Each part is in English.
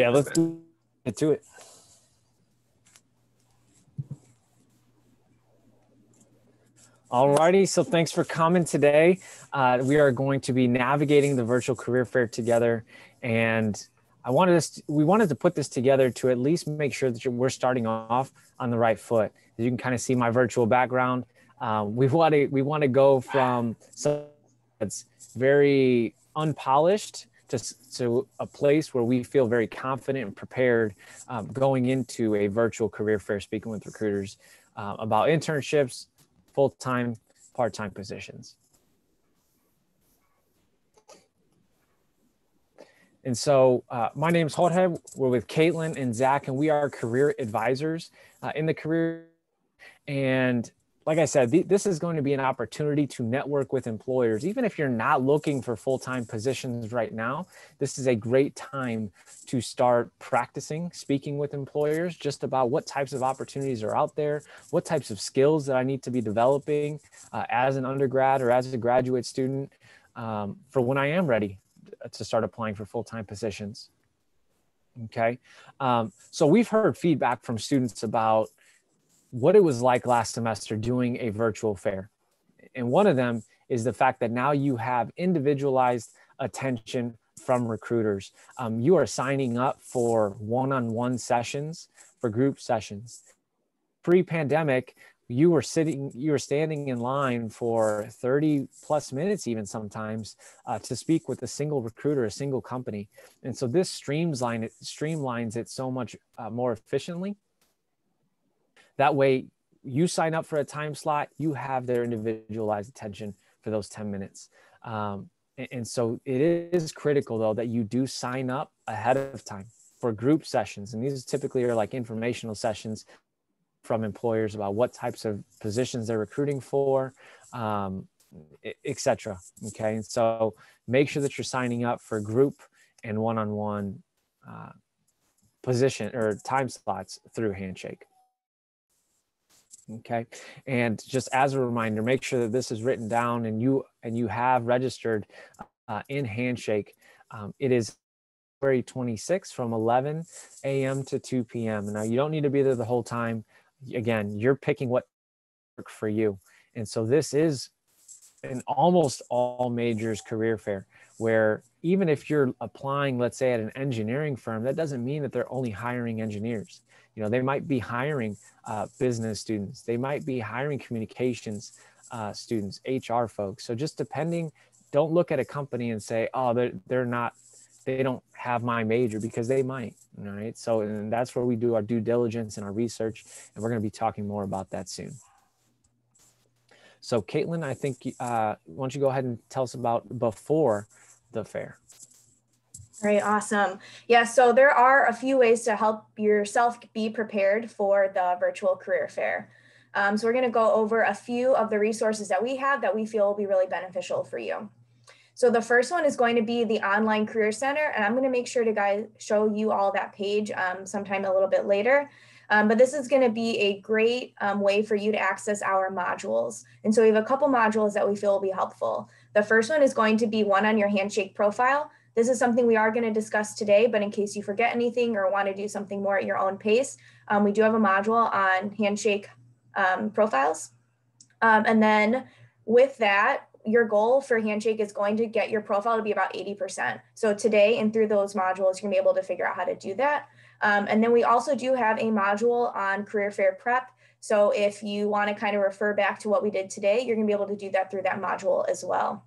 Yeah, let's get to it. Alrighty, so thanks for coming today. Uh, we are going to be navigating the virtual career fair together, and I wanted us. we wanted to put this together to at least make sure that we're starting off on the right foot. As you can kind of see my virtual background, um, we want to we want to go from some that's very unpolished to, to a place where we feel very confident and prepared um, going into a virtual career fair, speaking with recruiters uh, about internships, full-time, part-time positions. And so uh, my name is Jorge. We're with Caitlin and Zach, and we are career advisors uh, in the career. And like I said, th- this is going to be an opportunity to network with employers. Even if you're not looking for full time positions right now, this is a great time to start practicing speaking with employers just about what types of opportunities are out there, what types of skills that I need to be developing uh, as an undergrad or as a graduate student um, for when I am ready to start applying for full time positions. Okay. Um, so we've heard feedback from students about what it was like last semester doing a virtual fair. And one of them is the fact that now you have individualized attention from recruiters. Um, you are signing up for one on one sessions, for group sessions. Pre pandemic, you were sitting, you were standing in line for 30 plus minutes, even sometimes, uh, to speak with a single recruiter, a single company. And so this streamlines it, streamlines it so much uh, more efficiently that way, you sign up for a time slot, you have their individualized attention for those 10 minutes. Um, and, and so it is critical, though, that you do sign up ahead of time for group sessions. And these typically are like informational sessions from employers about what types of positions they're recruiting for, um, etc. Okay, and so make sure that you're signing up for group and one-on-one uh, position or time slots through Handshake. Okay. And just as a reminder, make sure that this is written down and you and you have registered uh, in Handshake. Um, it is February 26 from 11 a.m. to 2 p.m. Now you don't need to be there the whole time. Again, you're picking what work for you. And so this is an almost all majors career fair where even if you're applying, let's say at an engineering firm, that doesn't mean that they're only hiring engineers. You know, they might be hiring uh, business students, they might be hiring communications uh, students, HR folks. So just depending, don't look at a company and say, oh, they're, they're not, they don't have my major because they might. Right. So, and that's where we do our due diligence and our research. And we're going to be talking more about that soon. So, Caitlin, I think, uh, why don't you go ahead and tell us about before the fair? Right, awesome. Yeah, so there are a few ways to help yourself be prepared for the virtual career fair. Um, so we're going to go over a few of the resources that we have that we feel will be really beneficial for you. So the first one is going to be the online career center, and I'm going to make sure to guys show you all that page um, sometime a little bit later. Um, but this is going to be a great um, way for you to access our modules. And so we have a couple modules that we feel will be helpful. The first one is going to be one on your handshake profile. This is something we are going to discuss today, but in case you forget anything or want to do something more at your own pace, um, we do have a module on handshake um, profiles. Um, and then with that, your goal for handshake is going to get your profile to be about 80%. So today and through those modules, you're gonna be able to figure out how to do that. Um, and then we also do have a module on career fair prep. So if you wanna kind of refer back to what we did today, you're gonna be able to do that through that module as well.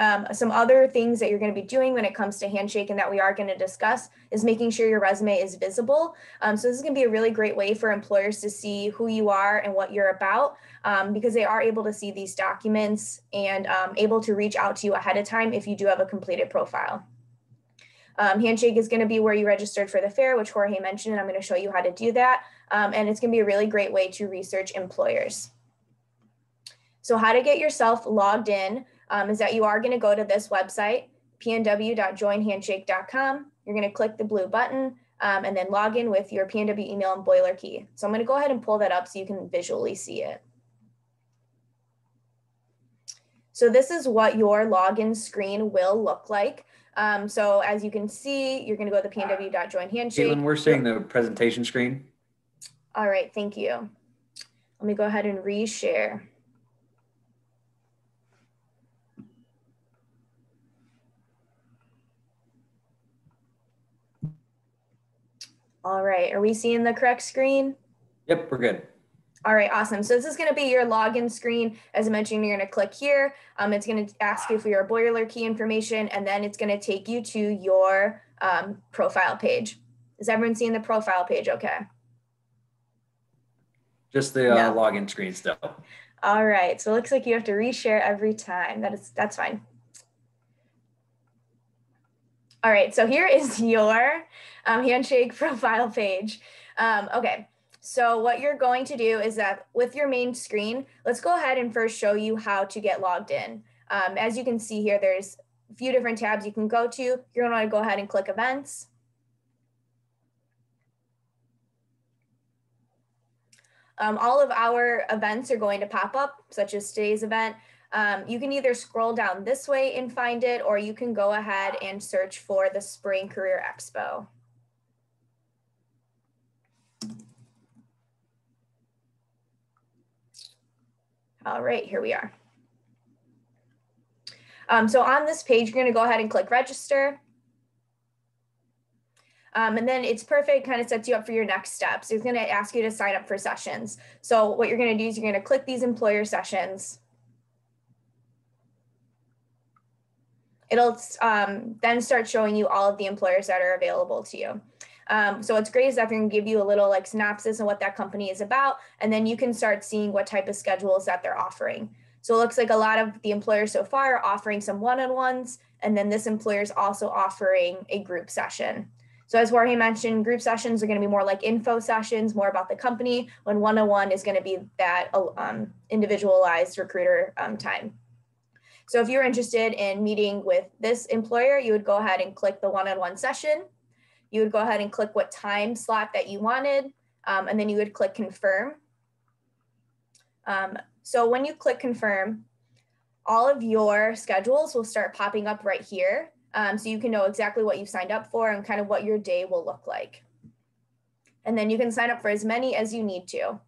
Um, some other things that you're going to be doing when it comes to Handshake and that we are going to discuss is making sure your resume is visible. Um, so this is going to be a really great way for employers to see who you are and what you're about um, because they are able to see these documents and um, able to reach out to you ahead of time if you do have a completed profile. Um, Handshake is going to be where you registered for the fair, which Jorge mentioned, and I'm going to show you how to do that. Um, and it's going to be a really great way to research employers. So how to get yourself logged in um, is that you are going to go to this website, pnw.joinhandshake.com. You're going to click the blue button um, and then log in with your PNW email and boiler key. So I'm going to go ahead and pull that up so you can visually see it. So this is what your login screen will look like. Um, so as you can see, you're going to go to the pnw.join. Caitlin, we're seeing the presentation screen. All right, thank you. Let me go ahead and reshare. All right, are we seeing the correct screen? Yep, we're good. All right, awesome. So this is going to be your login screen. As I mentioned, you're going to click here. Um, it's going to ask you for your boiler key information, and then it's going to take you to your um, profile page. Is everyone seeing the profile page okay? Just the uh, no. login screen still. All right, so it looks like you have to reshare every time. That is, that's fine. All right, so here is your um, Handshake profile page. Um, okay, so what you're going to do is that with your main screen, let's go ahead and first show you how to get logged in. Um, as you can see here, there's a few different tabs you can go to. You're gonna wanna go ahead and click events. Um, all of our events are going to pop up, such as today's event. Um, you can either scroll down this way and find it, or you can go ahead and search for the Spring Career Expo. All right, here we are. Um, so on this page, you're gonna go ahead and click register. Um, and then it's perfect, kind of sets you up for your next steps. It's gonna ask you to sign up for sessions. So what you're gonna do is you're gonna click these employer sessions. It'll um, then start showing you all of the employers that are available to you. Um, so what's great is that they're gonna give you a little like synopsis of what that company is about, and then you can start seeing what type of schedules that they're offering. So it looks like a lot of the employers so far are offering some one-on-ones, and then this employer is also offering a group session. So as Jorge mentioned, group sessions are going to be more like info sessions, more about the company, when one-on-one is going to be that um, individualized recruiter um, time. So if you're interested in meeting with this employer, you would go ahead and click the one-on-one session. You would go ahead and click what time slot that you wanted, um, and then you would click confirm. Um, so when you click confirm, all of your schedules will start popping up right here. Um, so you can know exactly what you've signed up for and kind of what your day will look like. And then you can sign up for as many as you need to.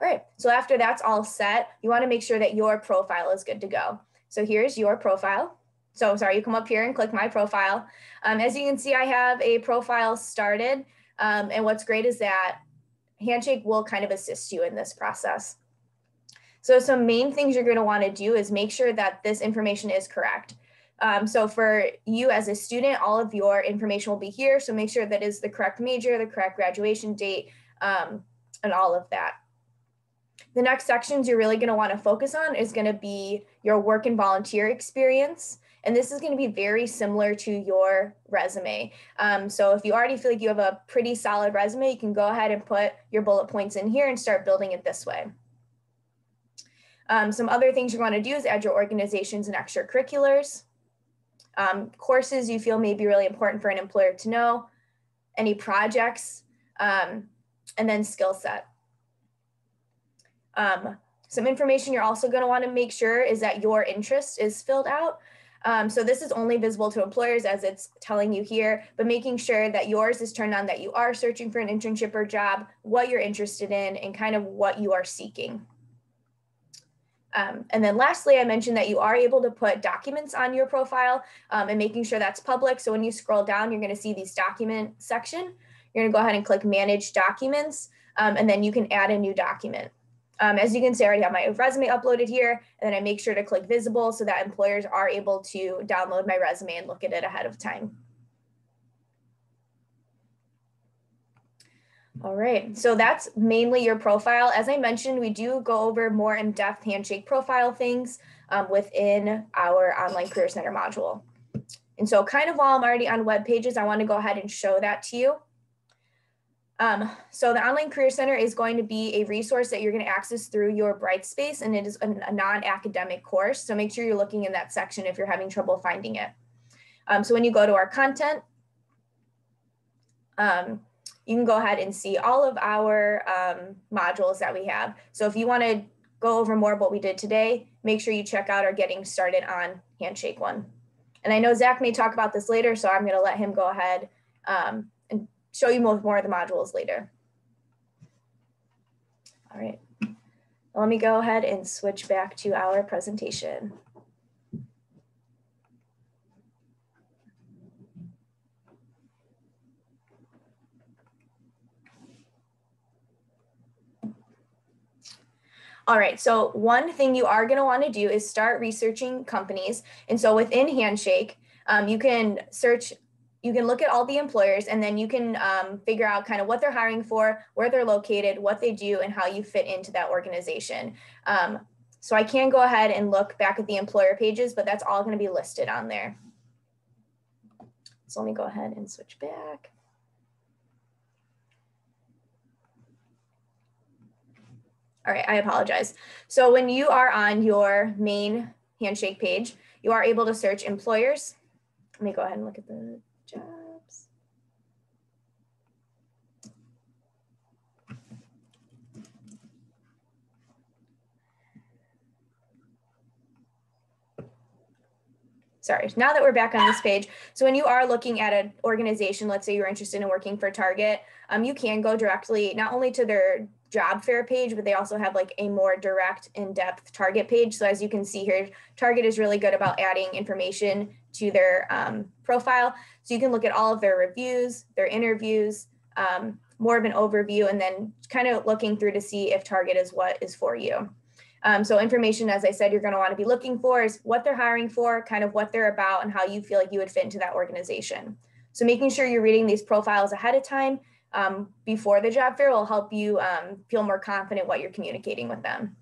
All right, so after that's all set, you wanna make sure that your profile is good to go. So here's your profile. So sorry, you come up here and click my profile. Um, as you can see, I have a profile started. Um, and what's great is that Handshake will kind of assist you in this process. So some main things you're gonna wanna do is make sure that this information is correct. Um, so for you as a student, all of your information will be here. So make sure that is the correct major, the correct graduation date, um, and all of that. The next sections you're really gonna wanna focus on is gonna be your work and volunteer experience. And this is going to be very similar to your resume. Um, so if you already feel like you have a pretty solid resume, you can go ahead and put your bullet points in here and start building it this way. Um, some other things you want to do is add your organizations and extracurriculars. Um, courses you feel may be really important for an employer to know, any projects, um, and then skill set. Um, some information you're also going to want to make sure is that your interest is filled out. Um, so this is only visible to employers as it's telling you here, but making sure that yours is turned on that you are searching for an internship or job, what you're interested in, and kind of what you are seeking. Um, and then lastly, I mentioned that you are able to put documents on your profile um, and making sure that's public. So when you scroll down, you're going to see these document section. You're going to go ahead and click manage documents, um, and then you can add a new document. Um, as you can see, I already have my resume uploaded here, and then I make sure to click visible so that employers are able to download my resume and look at it ahead of time. All right, so that's mainly your profile. As I mentioned, we do go over more in-depth handshake profile things um, within our online career center module. And so kind of while I'm already on web pages, I wanna go ahead and show that to you. Um, so the Online Career Center is going to be a resource that you're going to access through your Brightspace, and it is a, non-academic course. So make sure you're looking in that section if you're having trouble finding it. Um, so when you go to our content, um, you can go ahead and see all of our um, modules that we have. So if you want to go over more of what we did today, make sure you check out our Getting Started on Handshake one. And I know Zach may talk about this later, so I'm going to let him go ahead um, and show you more, more of the modules later. All right. Let me go ahead and switch back to our presentation. All right, so one thing you are going to want to do is start researching companies. And so within Handshake, um, you can search, you can look at all the employers and then you can um, figure out kind of what they're hiring for, where they're located, what they do, and how you fit into that organization. Um, so I can go ahead and look back at the employer pages, but that's all going to be listed on there. So let me go ahead and switch back. All right, I apologize. So when you are on your main handshake page, you are able to search employers. Let me go ahead and look at the jobs. Sorry, now that we're back on this page. So when you are looking at an organization, let's say you're interested in working for Target, um, you can go directly not only to their job fair page, but they also have like a more direct in-depth target page. So as you can see here, Target is really good about adding information to their um, profile. So you can look at all of their reviews, their interviews, um, more of an overview, and then kind of looking through to see if Target is what is for you. Um, so information, as I said, you're going to want to be looking for is what they're hiring for, kind of what they're about, and how you feel like you would fit into that organization. So making sure you're reading these profiles ahead of time um, before the job fair will help you um, feel more confident what you're communicating with them.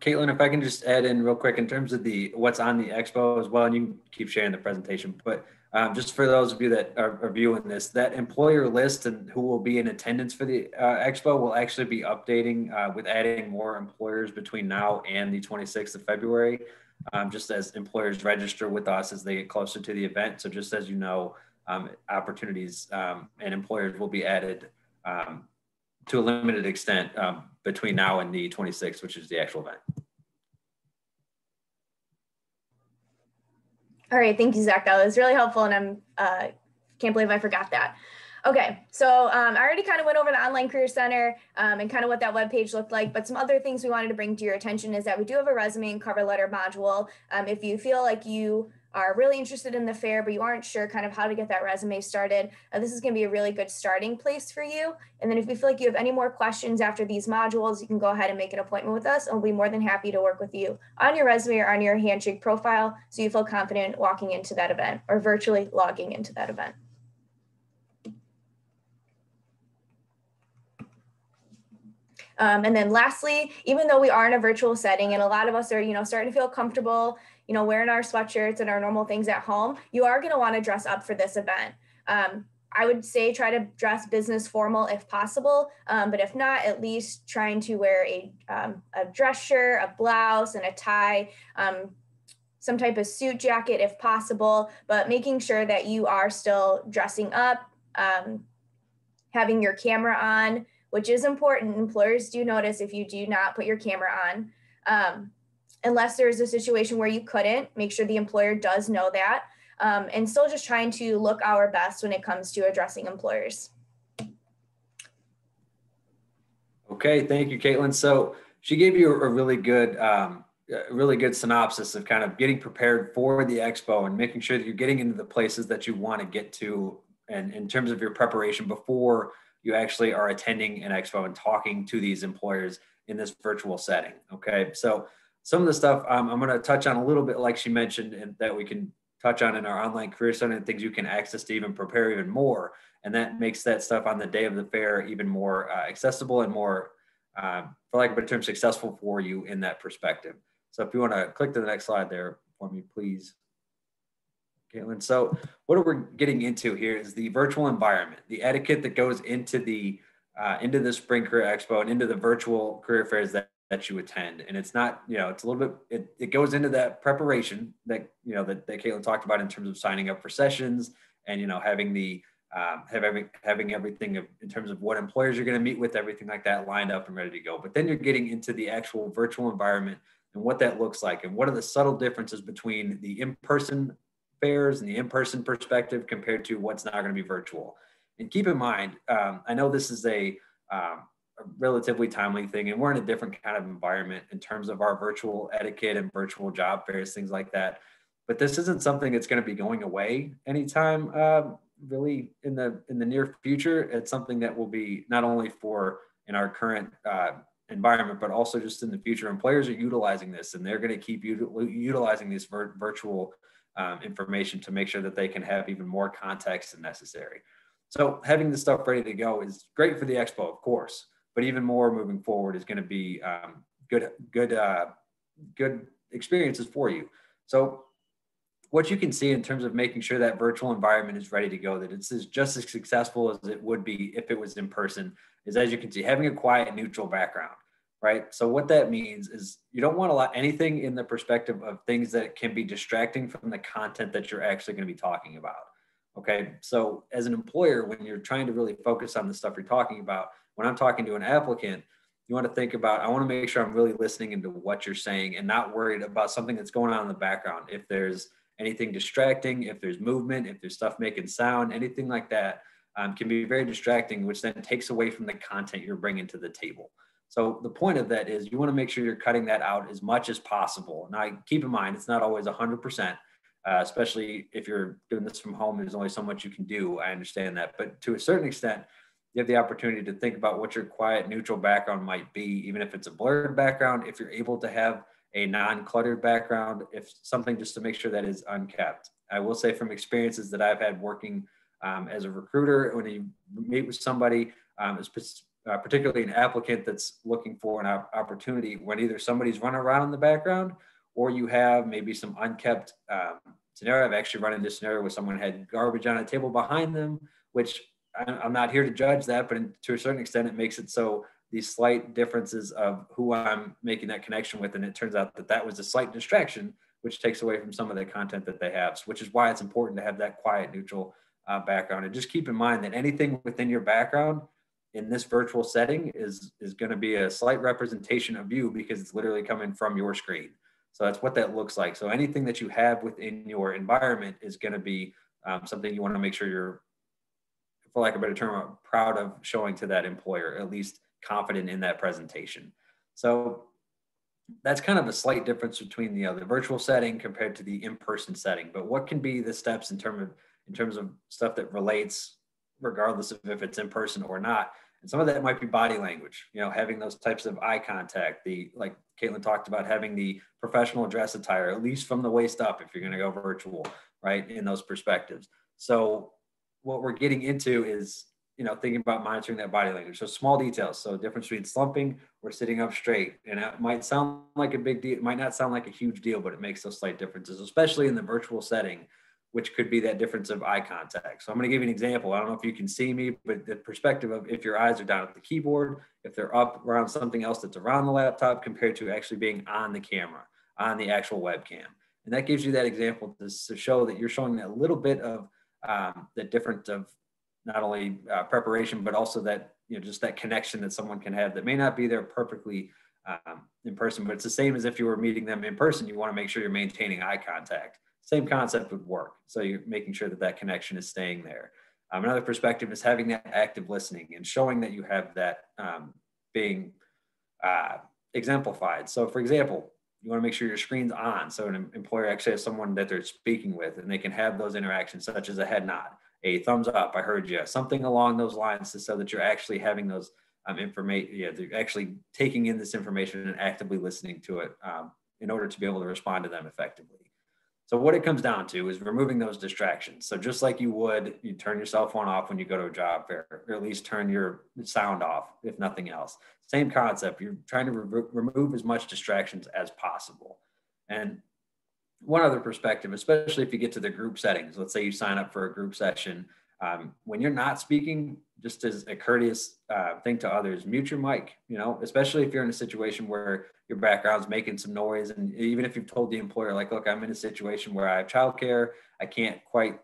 Caitlin, if I can just add in real quick in terms of the what's on the expo as well, and you can keep sharing the presentation, but um, just for those of you that are, are, viewing this, that employer list and who will be in attendance for the uh, expo will actually be updating uh, with adding more employers between now and the 26th of February, um, just as employers register with us as they get closer to the event. So just as you know, um, opportunities um, and employers will be added um, to a limited extent um, between now and the 26th, which is the actual event. All right, thank you, Zach. That was really helpful, and I'm uh, can't believe I forgot that. Okay, so um, I already kind of went over the Online Career Center um, and kind of what that web page looked like, but some other things we wanted to bring to your attention is that we do have a resume and cover letter module. Um, if you feel like you are really interested in the fair, but you aren't sure kind of how to get that resume started, uh, this is going to be a really good starting place for you. And then if you feel like you have any more questions after these modules, you can go ahead and make an appointment with us, and we'll be more than happy to work with you on your resume or on your Handshake profile so you feel confident walking into that event or virtually logging into that event. Um, and then lastly, even though we are in a virtual setting and a lot of us are, you know, starting to feel comfortable you know, wearing our sweatshirts and our normal things at home, you are going to want to dress up for this event. Um, I would say try to dress business formal if possible, um, but if not, at least trying to wear a, um, a dress shirt, a blouse, and a tie, um, some type of suit jacket if possible, but making sure that you are still dressing up, um, having your camera on, which is important. Employers do notice if you do not put your camera on. Unless there's a situation where you couldn't, make sure the employer does know that. Um, and still just trying to look our best when it comes to addressing employers. Okay, thank you, Caitlin. So she gave you a really good, um, a really good synopsis of kind of getting prepared for the expo and making sure that you're getting into the places that you want to get to, and in terms of your preparation before you actually are attending an expo and talking to these employers in this virtual setting. Okay, so some of the stuff um, I'm going to touch on a little bit, like she mentioned, and that we can touch on in our online career center and things you can access to even prepare even more. And that makes that stuff on the day of the fair even more uh, accessible and more, uh, for lack of a term, successful for you in that perspective. So if you want to click to the next slide there for me, please. Caitlin. So what we're getting into here is the virtual environment, the etiquette that goes into the uh, into the Spring Career Expo and into the virtual career fairs that that you attend. And it's not, you know, it's a little bit, it, it goes into that preparation that, you know, that, that Caitlin talked about in terms of signing up for sessions and, you know, having the um, have every, having everything of, in terms of what employers you're going to meet with, everything like that lined up and ready to go. But then you're getting into the actual virtual environment and what that looks like and what are the subtle differences between the in-person fairs and the in-person perspective compared to what's now going to be virtual. And keep in mind, um, I know this is a, um, a relatively timely thing, and we're in a different kind of environment in terms of our virtual etiquette and virtual job fairs, things like that. But this isn't something that's going to be going away anytime um, really in the in the near future. It's something that will be not only for in our current uh, environment, but also just in the future. And players are utilizing this, and they're going to keep util- utilizing this vir- virtual um, information to make sure that they can have even more context than necessary. So having the stuff ready to go is great for the expo, of course, but even more moving forward is going to be um, good, good, uh, good experiences for you. So what you can see in terms of making sure that virtual environment is ready to go, that it's just as successful as it would be if it was in person, is as you can see, having a quiet, neutral background, right? So what that means is you don't want to let anything in the perspective of things that can be distracting from the content that you're actually going to be talking about. Okay, so as an employer, when you're trying to really focus on the stuff you're talking about, when I'm talking to an applicant, you want to think about i want to make sure i'm really listening into what you're saying and not worried about something that's going on in the background if there's anything distracting, if there's movement, if there's stuff making sound, anything like that um, can be very distracting, which then takes away from the content you're bringing to the table. So the point of that is you want to make sure you're cutting that out as much as possible. Now, keep in mind, it's not always 100%, uh, especially if you're doing this from home. There's only so much you can do. I understand that. But to a certain extent, you have the opportunity to think about what your quiet, neutral background might be, even if it's a blurred background, if you're able to have a non-cluttered background, if something just to make sure that is unkept. I will say from experiences that I've had working um, as a recruiter, when you meet with somebody, um, uh, particularly an applicant that's looking for an opportunity, when either somebody's running around in the background or you have maybe some unkept um, scenario. I've actually run into scenario where someone had garbage on a table behind them, which I'm not here to judge that, but to a certain extent, it makes it so these slight differences of who I'm making that connection with. And it turns out that that was a slight distraction, which takes away from some of the content that they have, which is why it's important to have that quiet, neutral uh, background. And just keep in mind that anything within your background in this virtual setting is, is going to be a slight representation of you because it's literally coming from your screen. So that's what that looks like. So anything that you have within your environment is going to be um, something you want to make sure you're, for lack of a better term, proud of showing to that employer, at least confident in that presentation. So that's kind of a slight difference between the uh, other virtual setting compared to the in-person setting. But what can be the steps in terms of in terms of stuff that relates, regardless of if it's in person or not? And some of that might be body language, you know, having those types of eye contact, the like Caitlin talked about having the professional dress attire, at least from the waist up, if you're going to go virtual, right? In those perspectives. So what we're getting into is you know, thinking about monitoring that body language. So small details. So difference between slumping or sitting up straight. And it might sound like a big deal. It might not sound like a huge deal, but it makes those slight differences, especially in the virtual setting, which could be that difference of eye contact. So I'm going to give you an example. I don't know if you can see me, but the perspective of if your eyes are down at the keyboard, if they're up around something else that's around the laptop compared to actually being on the camera, on the actual webcam. And that gives you that example to, to show that you're showing that little bit of um, the difference of not only uh, preparation but also that you know just that connection that someone can have that may not be there perfectly um, in person but it's the same as if you were meeting them in person you want to make sure you're maintaining eye contact. Same concept would work so you're making sure that that connection is staying there. Um, another perspective is having that active listening and showing that you have that um, being uh, exemplified. So for example you want to make sure your screen's on so an employer actually has someone that they're speaking with and they can have those interactions such as a head nod a thumbs up, I heard you, something along those lines to so that you're actually having those um, information, yeah, they're actually taking in this information and actively listening to it um, in order to be able to respond to them effectively. So what it comes down to is removing those distractions. So just like you would, you turn your cell phone off when you go to a job fair, or at least turn your sound off, if nothing else. Same concept. You're trying to re- remove as much distractions as possible. And one other perspective, especially if you get to the group settings, let's say you sign up for a group session, um, when you're not speaking, just as a courteous uh, thing to others, mute your mic, you know, especially if you're in a situation where your background's making some noise. And even if you've told the employer, like, look, I'm in a situation where I have childcare, I can't quite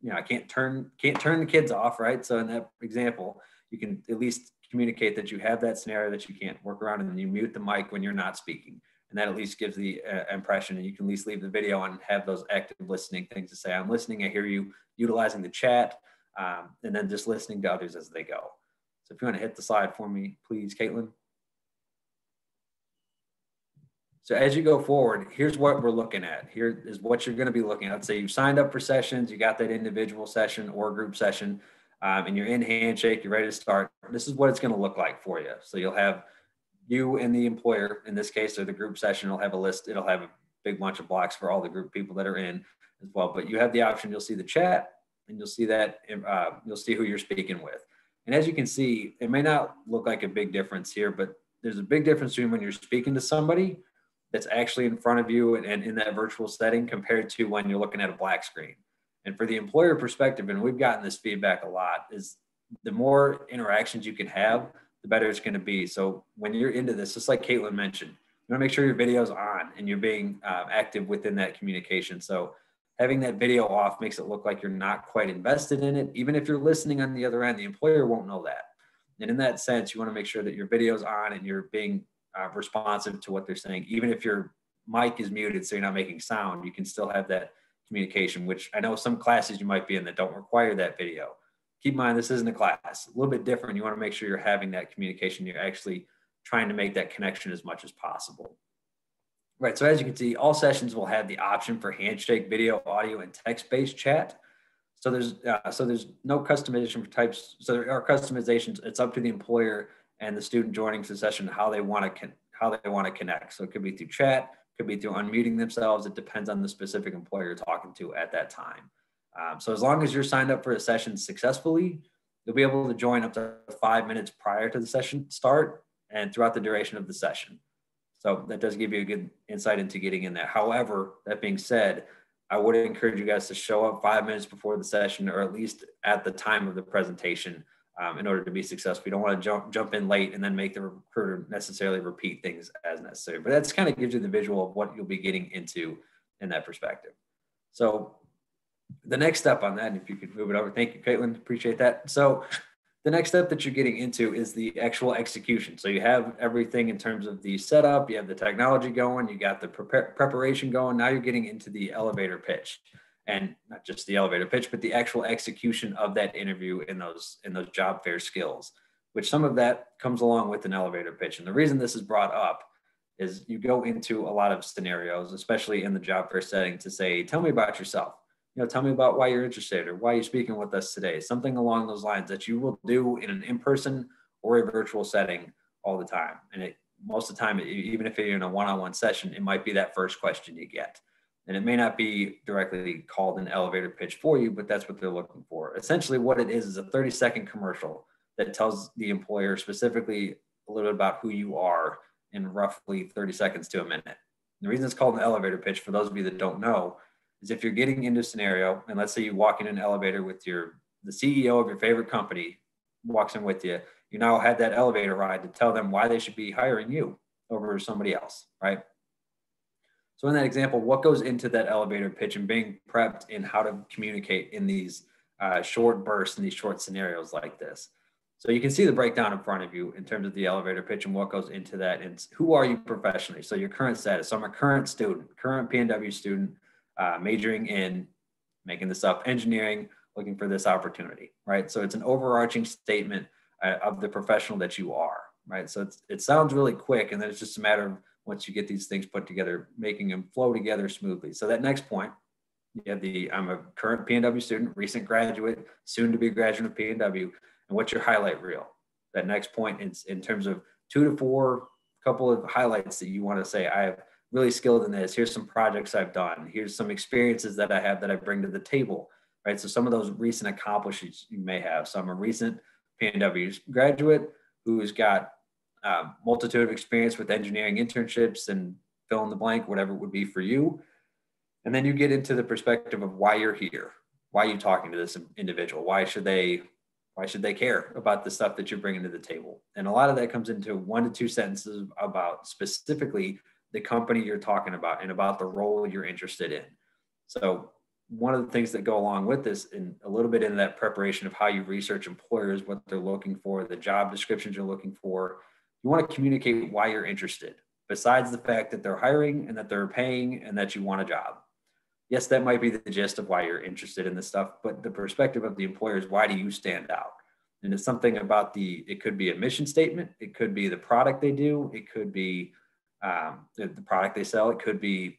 you know, I can't turn can't turn the kids off, right? So in that example, you can at least communicate that you have that scenario that you can't work around, and then you mute the mic when you're not speaking, and that at least gives the uh, impression. And you can at least leave the video and have those active listening things to say, "I'm listening. I hear you." Utilizing the chat, um, and then just listening to others as they go. So if you want to hit the slide for me, please, Caitlin. So as you go forward, here's what we're looking at. Here is what you're going to be looking at. Let's say you've signed up for sessions, you got that individual session or group session, um, and you're in Handshake, you're ready to start. This is what it's going to look like for you. So you'll have you and the employer, in this case, or the group session, will have a list. It'll have a big bunch of blocks for all the group people that are in as well. But you have the option. You'll see the chat, and you'll see that uh, you'll see who you're speaking with. And as you can see, it may not look like a big difference here, but there's a big difference between when you're speaking to somebody that's actually in front of you and, and in that virtual setting compared to when you're looking at a black screen. And for the employer perspective, and we've gotten this feedback a lot, is the more interactions you can have, the better it's going to be. So when you're into this, just like Caitlin mentioned, you want to make sure your video's on and you're being uh, active within that communication. So having that video off makes it look like you're not quite invested in it. Even if you're listening on the other end, the employer won't know that. And in that sense, you want to make sure that your video's on and you're being uh, responsive to what they're saying. Even if your mic is muted, so you're not making sound, you can still have that communication, which I know some classes you might be in that don't require that video. Keep in mind, this isn't a class, a little bit different. You want to make sure you're having that communication. You're actually trying to make that connection as much as possible. Right. So as you can see, all sessions will have the option for handshake, video, audio, and text-based chat. So there's uh, so there's no customization for types. So there are customizations. It's up to the employer and the student joining the session how they want to con- how they want to connect. So it could be through chat, could be through unmuting themselves. It depends on the specific employer you're talking to at that time. Um, so as long as you're signed up for a session successfully, you'll be able to join up to five minutes prior to the session start and throughout the duration of the session. So that does give you a good insight into getting in there. However, that being said, I would encourage you guys to show up five minutes before the session or at least at the time of the presentation um, in order to be successful. You don't want to jump jump in late and then make the recruiter necessarily repeat things as necessary. But that's kind of gives you the visual of what you'll be getting into in that perspective. So the next step on that, if you could move it over, thank you, Caitlin, appreciate that. So the next step that you're getting into is the actual execution. So you have everything in terms of the setup, you have the technology going, you got the prepar- preparation going. Now you're getting into the elevator pitch and not just the elevator pitch, but the actual execution of that interview in those in those job fair skills, which some of that comes along with an elevator pitch. And the reason this is brought up is you go into a lot of scenarios, especially in the job fair setting, to say, "Tell me about yourself." You know, tell me about why you're interested or why you're speaking with us today. Something along those lines that you will do in an in-person or a virtual setting all the time. And it most of the time, even if you're in a one-on-one session, it might be that first question you get. And it may not be directly called an elevator pitch for you, but that's what they're looking for. Essentially, what it is is a 30 second commercial that tells the employer specifically a little bit about who you are in roughly 30 seconds to a minute. the reason it's called an elevator pitch, for those of you that don't know, is if you're getting into a scenario, and let's say you walk in an elevator with your the CEO of your favorite company walks in with you, you now had that elevator ride to tell them why they should be hiring you over somebody else, right? So in that example, what goes into that elevator pitch and being prepped in how to communicate in these uh, short bursts and these short scenarios like this. So you can see the breakdown in front of you in terms of the elevator pitch and what goes into that and who are you professionally? So your current status. So I'm a current student, current PNW student, uh, majoring in, making this up, engineering, looking for this opportunity, right? So it's an overarching statement uh, of the professional that you are, right? So it sounds really quick and then it's just a matter of once you get these things put together, making them flow together smoothly. So that next point, you have the I'm a current PNW student, recent graduate, soon to be a graduate of PNW, and what's your highlight reel? That next point in, in terms of two to four couple of highlights that you want to say I have really skilled in this. Here's some projects I've done. Here's some experiences that I have that I bring to the table. Right. So some of those recent accomplishments you may have. So I'm a recent PNW graduate who's got uh, multitude of experience with engineering internships and fill in the blank, whatever it would be for you. And then you get into the perspective of why you're here. Why are you talking to this individual? Why should they why should they care about the stuff that you're bringing to the table? And a lot of that comes into one to two sentences about specifically the company you're talking about and about the role you're interested in. So one of the things that go along with this and a little bit in that preparation of how you research employers, what they're looking for, the job descriptions you're looking for, you want to communicate why you're interested, besides the fact that they're hiring and that they're paying and that you want a job. Yes, that might be the gist of why you're interested in this stuff, but the perspective of the employer is why do you stand out? And it's something about the, it could be a mission statement, it could be the product they do, it could be um, the, the product they sell, it could be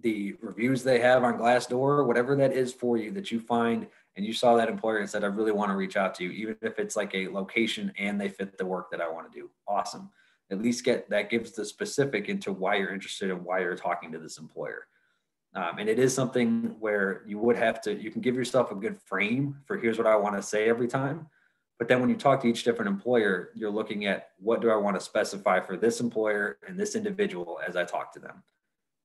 the reviews they have on Glassdoor, whatever that is for you that you find and you saw that employer and said, I really want to reach out to you, even if it's like a location and they fit the work that I want to do. Awesome. At least get that gives the specific into why you're interested and why you're talking to this employer. Um, and it is something where you would have to, you can give yourself a good frame for here's what I want to say every time. But then when you talk to each different employer, you're looking at what do I want to specify for this employer and this individual as I talk to them.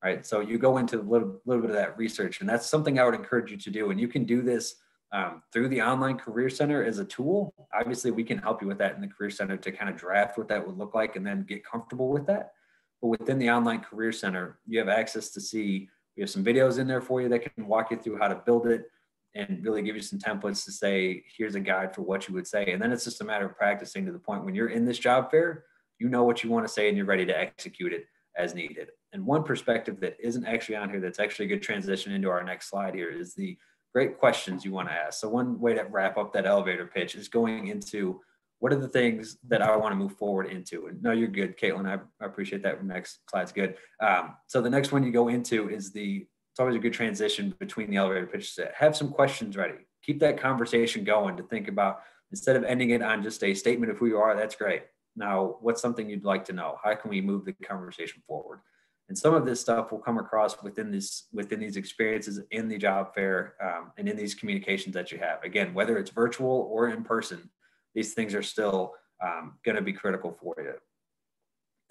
Right. So you go into a little, little bit of that research, and that's something I would encourage you to do. And you can do this um, through the online career center as a tool. Obviously, we can help you with that in the career center to kind of draft what that would look like and then get comfortable with that. But within the online career center, you have access to see we have some videos in there for you that can walk you through how to build it and really give you some templates to say, here's a guide for what you would say. And then it's just a matter of practicing to the point when you're in this job fair, you know what you want to say and you're ready to execute it as needed. And one perspective that isn't actually on here that's actually a good transition into our next slide here is the great questions you want to ask. So one way to wrap up that elevator pitch is going into what are the things that I want to move forward into? And no, you're good, Caitlin. I, I appreciate that. Next slide's good. Um, so the next one you go into is the, it's always a good transition between the elevator pitches. Have some questions ready. Keep that conversation going to think about, instead of ending it on just a statement of who you are, that's great. Now, what's something you'd like to know? How can we move the conversation forward? And some of this stuff will come across within this within these experiences in the job fair um, and in these communications that you have. Again, whether it's virtual or in person, these things are still um, going to be critical for you.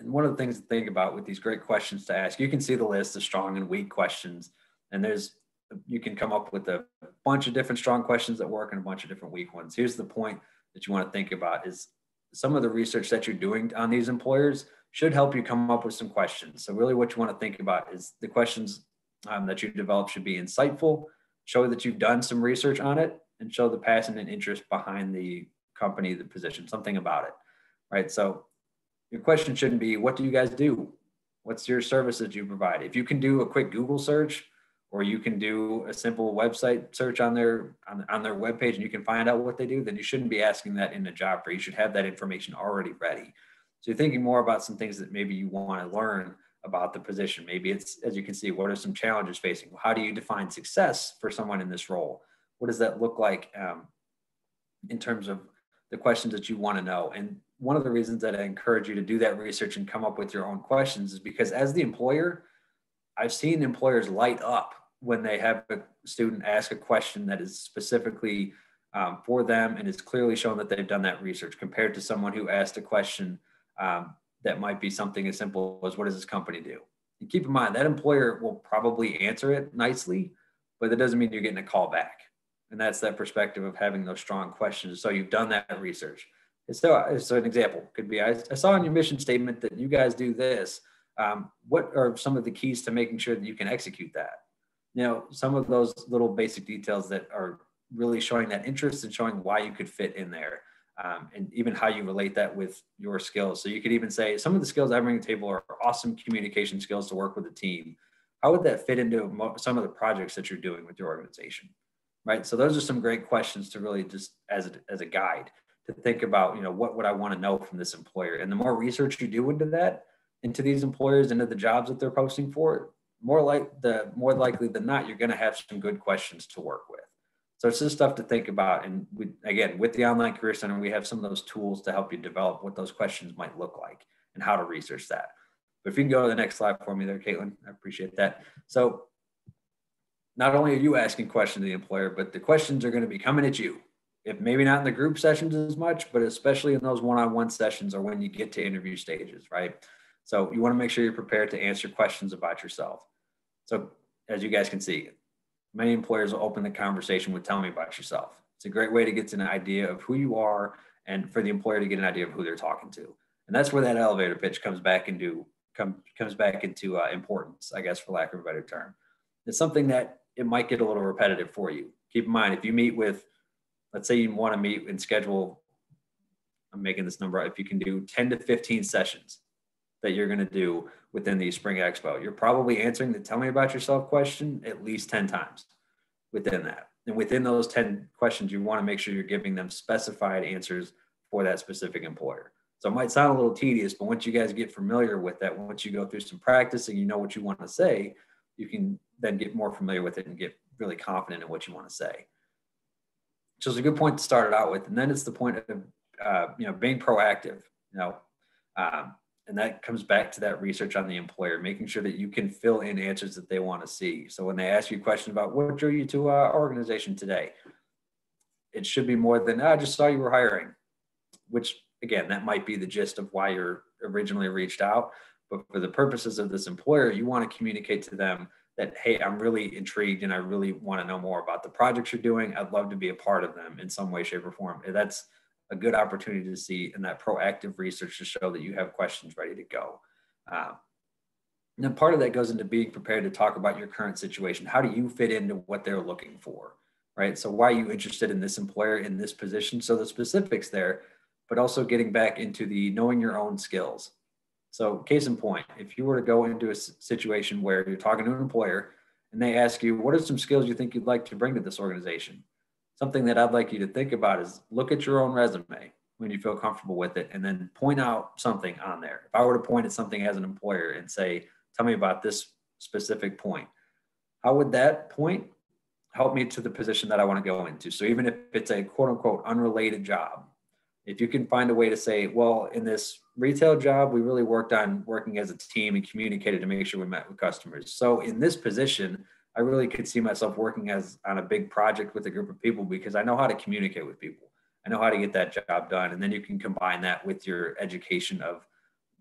And one of the things to think about with these great questions to ask, you can see the list of strong and weak questions, and there's you can come up with a bunch of different strong questions that work and a bunch of different weak ones. Here's the point that you want to think about is some of the research that you're doing on these employers should help you come up with some questions. So really what you want to think about is the questions um, that you develop should be insightful, show that you've done some research on it, and show the passion and interest behind the company, the position, something about it, right? So your question shouldn't be, what do you guys do? What's your services you provide? If you can do a quick Google search, or you can do a simple website search on their on, on their webpage and you can find out what they do, then you shouldn't be asking that in a job fair. You should have that information already ready. So you're thinking more about some things that maybe you want to learn about the position. Maybe it's, as you can see, what are some challenges facing? How do you define success for someone in this role? What does that look like um, in terms of the questions that you want to know. And one of the reasons that I encourage you to do that research and come up with your own questions is because as the employer, I've seen employers light up when they have a student ask a question that is specifically um, for them and it's clearly shown that they've done that research compared to someone who asked a question um, that might be something as simple as what does this company do? And keep in mind that employer will probably answer it nicely, but that doesn't mean you're getting a call back. And that's that perspective of having those strong questions. So you've done that research. So, so an example could be, I, I saw in your mission statement that you guys do this. Um, what are some of the keys to making sure that you can execute that? You know, some of those little basic details that are really showing that interest and showing why you could fit in there. Um, and even how you relate that with your skills. So you could even say some of the skills I bring to the table are awesome communication skills to work with a team. How would that fit into some of the projects that you're doing with your organization? right? So those are some great questions to really just as a, as a guide to think about, you know, what would I want to know from this employer? And the more research you do into that, into these employers, into the jobs that they're posting for, more like the more likely than not, you're going to have some good questions to work with. So it's just stuff to think about. And we, again, with the Online Career Center, we have some of those tools to help you develop what those questions might look like and how to research that. But if you can go to the next slide for me there, Caitlin, I appreciate that. So not only are you asking questions to the employer, but the questions are going to be coming at you. If maybe not in the group sessions as much, but especially in those one-on-one sessions or when you get to interview stages, right? So you want to make sure you're prepared to answer questions about yourself. So as you guys can see, many employers will open the conversation with tell me about yourself. It's a great way to get an idea of who you are and for the employer to get an idea of who they're talking to. And that's where that elevator pitch comes back into come, comes back into uh, importance, I guess, for lack of a better term. It's something that it might get a little repetitive for you. Keep in mind, if you meet with, let's say you want to meet and schedule, I'm making this number, up. if you can do 10 to 15 sessions that you're going to do within the Spring Expo, you're probably answering the tell me about yourself question at least 10 times within that. And within those 10 questions, you want to make sure you're giving them specified answers for that specific employer. So it might sound a little tedious, but once you guys get familiar with that, once you go through some practice and you know what you want to say, you can then get more familiar with it and get really confident in what you want to say. So it's a good point to start it out with. And then it's the point of, uh, you know, being proactive, you know, um, and that comes back to that research on the employer, making sure that you can fill in answers that they want to see. So when they ask you a question about what drew you to our organization today, it should be more than, I just saw you were hiring, which again, that might be the gist of why you're originally reached out. But for the purposes of this employer, you want to communicate to them that, hey, I'm really intrigued and I really want to know more about the projects you're doing. I'd love to be a part of them in some way, shape, or form. That's a good opportunity to see and that proactive research to show that you have questions ready to go. Uh, and then part of that goes into being prepared to talk about your current situation. How do you fit into what they're looking for? Right. So why are you interested in this employer in this position? So the specifics there but also getting back into the knowing your own skills. So, case in point, if you were to go into a situation where you're talking to an employer and they ask you, What are some skills you think you'd like to bring to this organization? Something that I'd like you to think about is look at your own resume when you feel comfortable with it and then point out something on there. If I were to point at something as an employer and say, Tell me about this specific point, how would that point help me to the position that I want to go into? So, even if it's a quote unquote unrelated job, if you can find a way to say, well, in this retail job, we really worked on working as a team and communicated to make sure we met with customers. So in this position, I really could see myself working as on a big project with a group of people because I know how to communicate with people. I know how to get that job done. And then you can combine that with your education of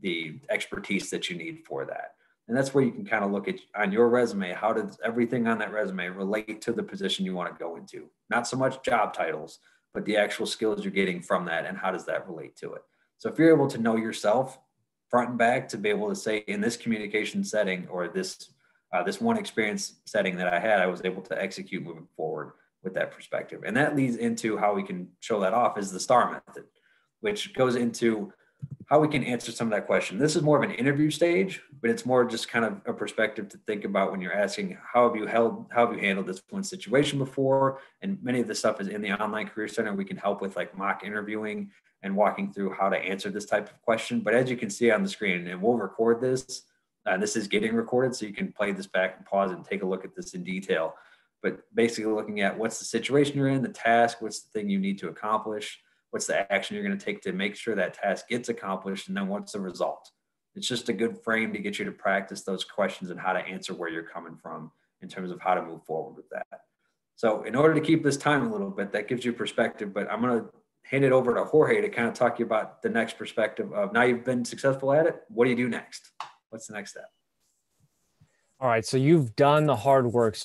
the expertise that you need for that. And that's where you can kind of look at on your resume, how does everything on that resume relate to the position you want to go into? Not so much job titles, but the actual skills you're getting from that and how does that relate to it. So if you're able to know yourself front and back to be able to say in this communication setting or this uh, this one experience setting that I had, I was able to execute moving forward with that perspective. And that leads into how we can show that off is the STAR method, which goes into how we can answer some of that question. This is more of an interview stage, but it's more just kind of a perspective to think about when you're asking how have you held, how have you handled this one situation before? And many of the stuff is in the online career center. We can help with like mock interviewing and walking through how to answer this type of question. But as you can see on the screen, and we'll record this. Uh, this is getting recorded, so you can play this back and pause and take a look at this in detail. But basically, looking at what's the situation you're in, the task, what's the thing you need to accomplish what's the action you're going to take to make sure that task gets accomplished and then what's the result? It's just a good frame to get you to practice those questions and how to answer where you're coming from in terms of how to move forward with that. So in order to keep this time a little bit that gives you perspective but i'm going to hand it over to Jorge to kind of talk to you about the next perspective of now you've been successful at it what do you do next? What's the next step? All right so you've done the hard work.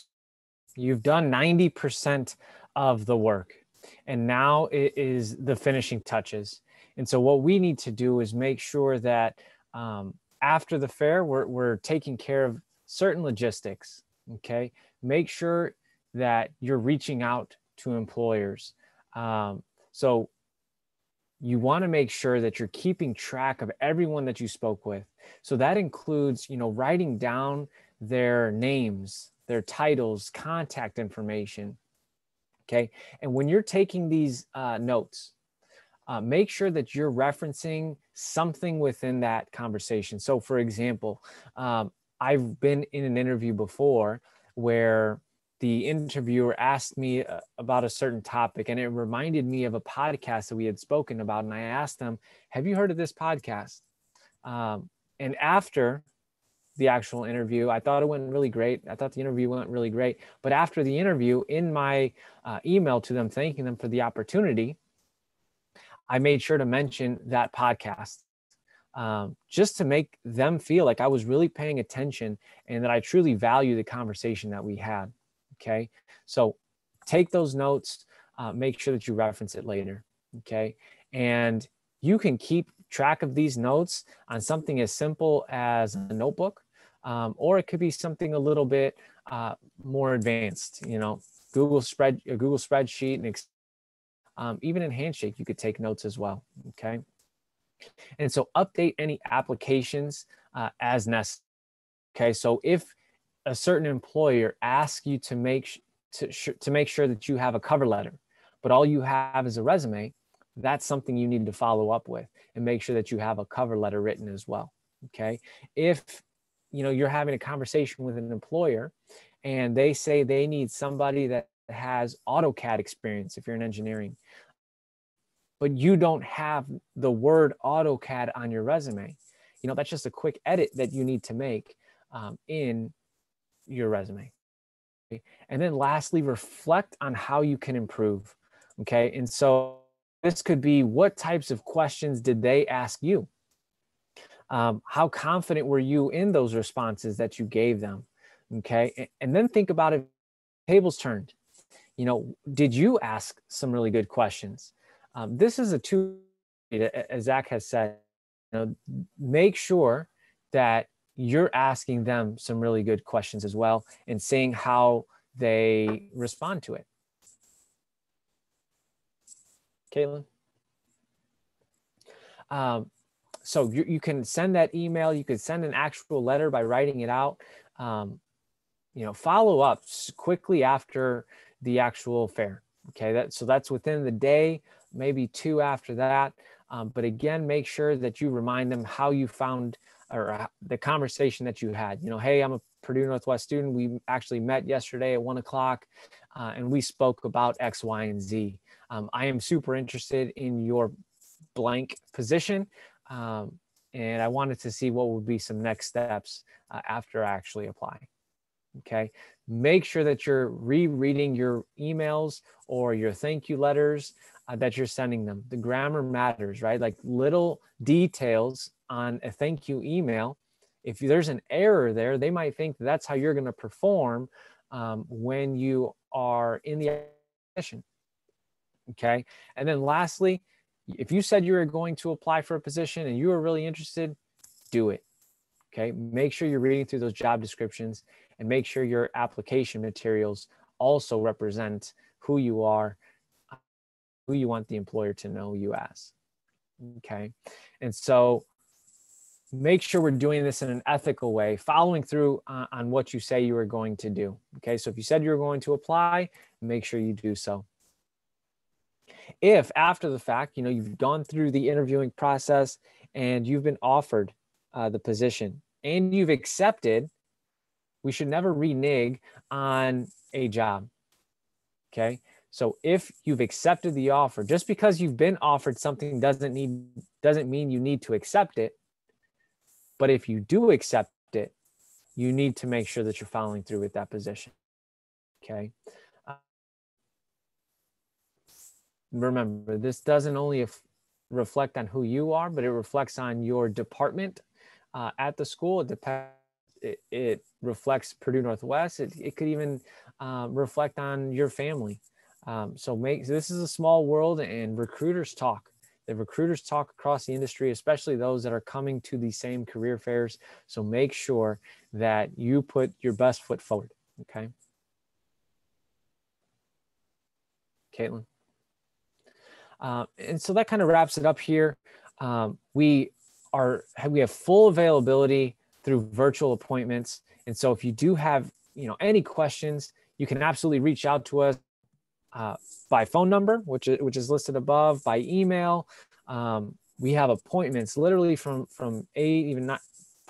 You've done 90% of the work and now it is the finishing touches. And so what we need to do is make sure that um, after the fair, we're, we're taking care of certain logistics. Okay. Make sure that you're reaching out to employers. Um, so you want to make sure that you're keeping track of everyone that you spoke with. So that includes, you know, writing down their names, their titles, contact information, Okay. And when you're taking these uh, notes, uh, make sure that you're referencing something within that conversation. So, for example, um, I've been in an interview before where the interviewer asked me uh, about a certain topic and it reminded me of a podcast that we had spoken about. And I asked them, Have you heard of this podcast? Um, and after the actual interview. I thought it went really great. I thought the interview went really great. But after the interview, in my uh, email to them, thanking them for the opportunity, I made sure to mention that podcast um, just to make them feel like I was really paying attention and that I truly value the conversation that we had. Okay. So take those notes, uh, make sure that you reference it later. Okay. And you can keep track of these notes on something as simple as a notebook um, or it could be something a little bit uh, more advanced. You know, Google spread a Google spreadsheet and um, even in Handshake, you could take notes as well. Okay. And so update any applications uh, as necessary. Okay. So if a certain employer asks you to make to, to make sure that you have a cover letter, but all you have is a resume, that's something you need to follow up with and make sure that you have a cover letter written as well. Okay. If you know you're having a conversation with an employer and they say they need somebody that has AutoCAD experience if you're in engineering, but you don't have the word AutoCAD on your resume, you know, that's just a quick edit that you need to make um, in your resume. And then lastly, reflect on how you can improve. Okay. And so this could be what types of questions did they ask you? Um, how confident were you in those responses that you gave them? Okay. And, and then think about it tables turned. You know, did you ask some really good questions? Um, this is a two, as Zach has said, you know, make sure that you're asking them some really good questions as well and seeing how they respond to it. Caitlin? Um, so you, you can send that email. You could send an actual letter by writing it out. Um, you know, follow up quickly after the actual fair. Okay, that so that's within the day, maybe two after that. Um, but again, make sure that you remind them how you found or the conversation that you had. You know, hey, I'm a Purdue Northwest student. We actually met yesterday at one o'clock, uh, and we spoke about X, Y, and Z. Um, I am super interested in your blank position. Um, and I wanted to see what would be some next steps uh, after actually applying. Okay. Make sure that you're rereading your emails or your thank you letters uh, that you're sending them. The grammar matters, right? Like little details on a thank you email. If there's an error there, they might think that's how you're going to perform um, when you are in the session. Okay. And then lastly, if you said you were going to apply for a position and you were really interested, do it. Okay. Make sure you're reading through those job descriptions and make sure your application materials also represent who you are, who you want the employer to know you as. Okay. And so make sure we're doing this in an ethical way, following through on, what you say you are going to do. Okay. So if you said you were going to apply, make sure you do so. If after the fact, you know, you've gone through the interviewing process and you've been offered uh, the position and you've accepted, we should never renege on a job. Okay. So if you've accepted the offer, just because you've been offered something doesn't need doesn't mean you need to accept it. But if you do accept it, you need to make sure that you're following through with that position. Okay remember, this doesn't only reflect on who you are, but it reflects on your department uh, at the school. It, depends, it, it, reflects Purdue Northwest. It, it could even uh, reflect on your family. Um, so make this is a small world, and recruiters talk. The recruiters talk across the industry, especially those that are coming to the same career fairs. So make sure that you put your best foot forward. Okay. Caitlin. Uh, and so that kind of wraps it up here. Um, we are we have full availability through virtual appointments, and so if you do have you know any questions, you can absolutely reach out to us uh, by phone number, which is which is listed above, by email. Um, we have appointments literally from from eight, even not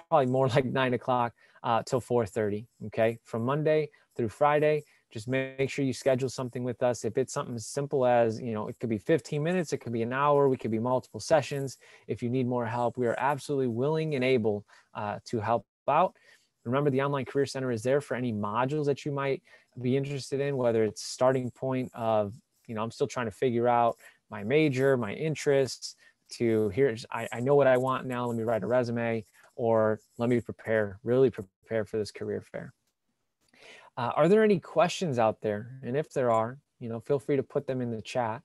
probably more like nine o'clock uh, till four thirty. Okay, from Monday through Friday just make sure you schedule something with us. If it's something as simple as you know it could be 15 minutes it could be an hour we could be multiple sessions. If you need more help we are absolutely willing and able uh, to help out. Remember the online career center is there for any modules that you might be interested in whether it's starting point of you know i'm still trying to figure out my major my interests to here's I, I know what i want now let me write a resume or let me prepare really prepare for this career fair uh, are there any questions out there? And if there are, you know, feel free to put them in the chat.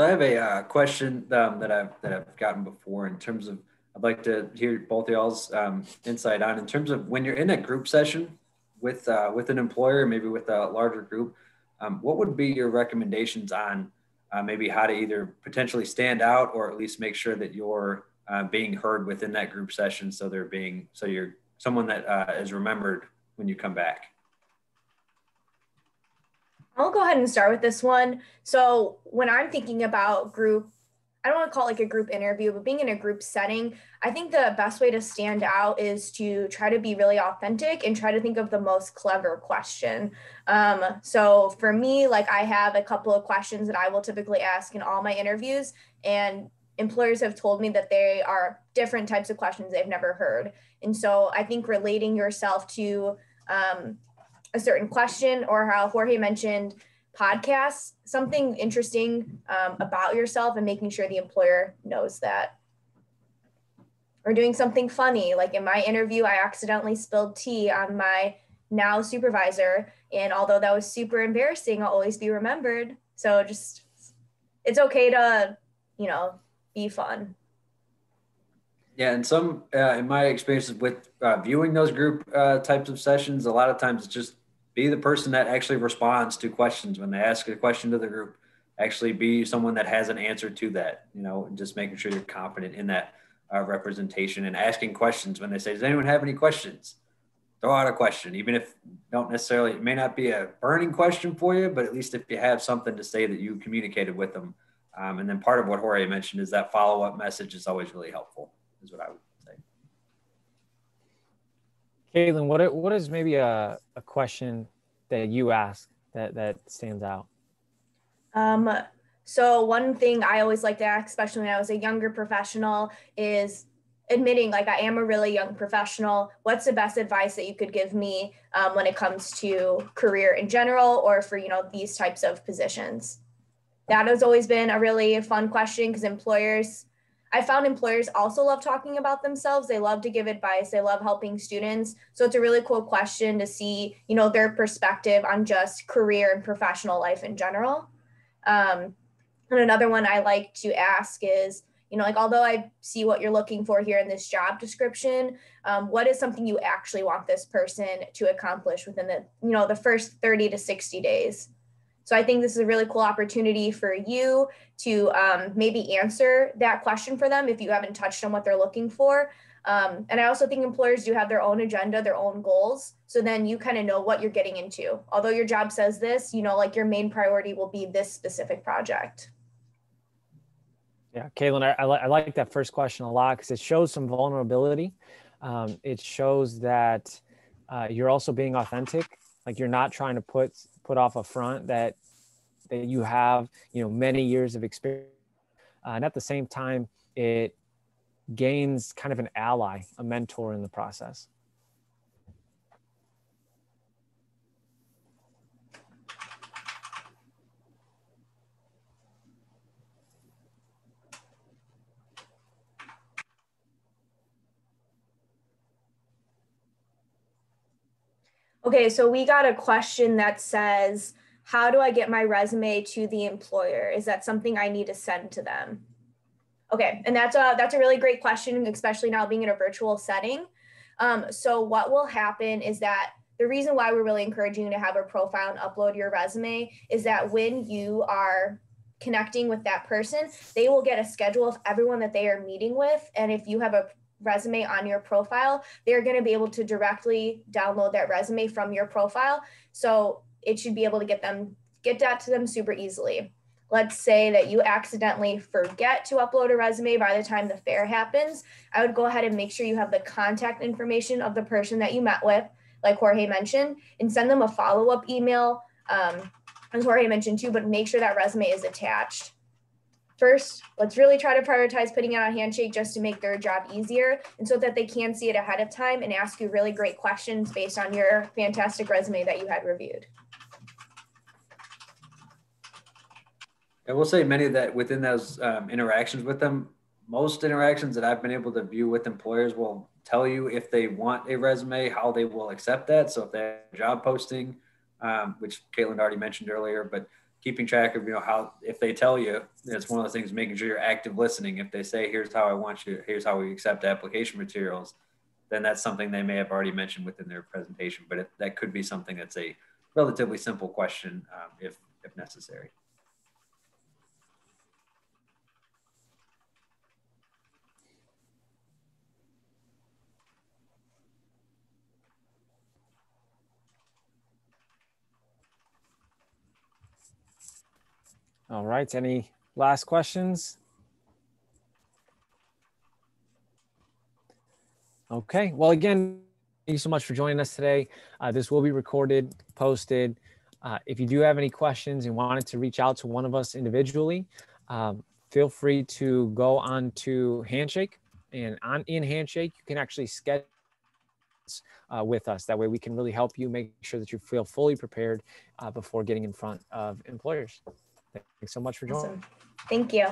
So I have a uh, question um, that I've that I've gotten before in terms of I'd like to hear both y'all's um, insight on in terms of when you're in a group session with uh, with an employer, maybe with a larger group. Um, what would be your recommendations on uh, maybe how to either potentially stand out or at least make sure that you're uh, being heard within that group session, so they're being so you're someone that uh, is remembered when you come back. I'll go ahead and start with this one. So when I'm thinking about group, I don't want to call it like a group interview, but being in a group setting, I think the best way to stand out is to try to be really authentic and try to think of the most clever question. Um, so for me, like I have a couple of questions that I will typically ask in all my interviews, and employers have told me that they are different types of questions they've never heard. And so I think relating yourself to um, a certain question or how Jorge mentioned podcasts, something interesting um, about yourself and making sure the employer knows that. Or doing something funny. Like in my interview, I accidentally spilled tea on my now supervisor. And although that was super embarrassing, I'll always be remembered. So just, it's okay to, you know, be fun. Yeah, and some uh, in my experiences with uh, viewing those group uh, types of sessions, a lot of times it's just be the person that actually responds to questions when they ask a question to the group. Actually, be someone that has an answer to that. You know, just making sure you're confident in that uh, representation and asking questions when they say, "Does anyone have any questions?" Throw out a question, even if don't necessarily it may not be a burning question for you, but at least if you have something to say that you communicated with them. Um, and then part of what Jorge mentioned is that follow up message is always really helpful is what I would. Caitlin, what what is maybe a, a question that you ask that that stands out? Um, so one thing I always like to ask, especially when I was a younger professional, is admitting like I am a really young professional. What's the best advice that you could give me um, when it comes to career in general, or for you know these types of positions? That has always been a really fun question because employers I found employers also love talking about themselves. They love to give advice. They love helping students. So it's a really cool question to see, you know, their perspective on just career and professional life in general. Um, and another one I like to ask is, you know, like although I see what you're looking for here in this job description, um, what is something you actually want this person to accomplish within the, you know, the first 30 to 60 days? So I think this is a really cool opportunity for you to um, maybe answer that question for them if you haven't touched on what they're looking for. Um, and I also think employers do have their own agenda, their own goals. So then you kind of know what you're getting into. Although your job says this, you know, like your main priority will be this specific project. Yeah, Caitlin, I, I, li- I like that first question a lot because it shows some vulnerability. Um, it shows that uh, you're also being authentic. Like you're not trying to put put off a front that that you have you know many years of experience uh, and at the same time it gains kind of an ally a mentor in the process Okay, so we got a question that says, how do I get my resume to the employer? Is that something I need to send to them? Okay, and that's a that's a really great question, especially now being in a virtual setting. Um, so what will happen is that the reason why we're really encouraging you to have a profile and upload your resume is that when you are connecting with that person, they will get a schedule of everyone that they are meeting with. And if you have a resume on your profile, they're going to be able to directly download that resume from your profile. So it should be able to get them get that to them super easily. Let's say that you accidentally forget to upload a resume by the time the fair happens. I would go ahead and make sure you have the contact information of the person that you met with, like Jorge mentioned, and send them a follow up email. Um, as Jorge mentioned too, but make sure that resume is attached. First, let's really try to prioritize putting out a Handshake just to make their job easier and so that they can see it ahead of time and ask you really great questions based on your fantastic resume that you had reviewed. I will say many of that within those um, interactions with them, most interactions that I've been able to view with employers will tell you if they want a resume, how they will accept that. So if they have a job posting, um, which Caitlin already mentioned earlier, but keeping track of you know how if they tell you it's one of the things making sure you're active listening. If they say here's how i want you here's how we accept application materials then that's something they may have already mentioned within their presentation but that could be something that's a relatively simple question um, if if necessary All right. Any last questions? Okay. Well, again, thank you so much for joining us today. Uh, this will be recorded, posted. Uh, if you do have any questions and wanted to reach out to one of us individually, um, feel free to go on to Handshake. And on in Handshake, you can actually schedule uh, with us. That way, we can really help you make sure that you feel fully prepared uh, before getting in front of employers. Thanks so much for joining. Awesome. Thank you.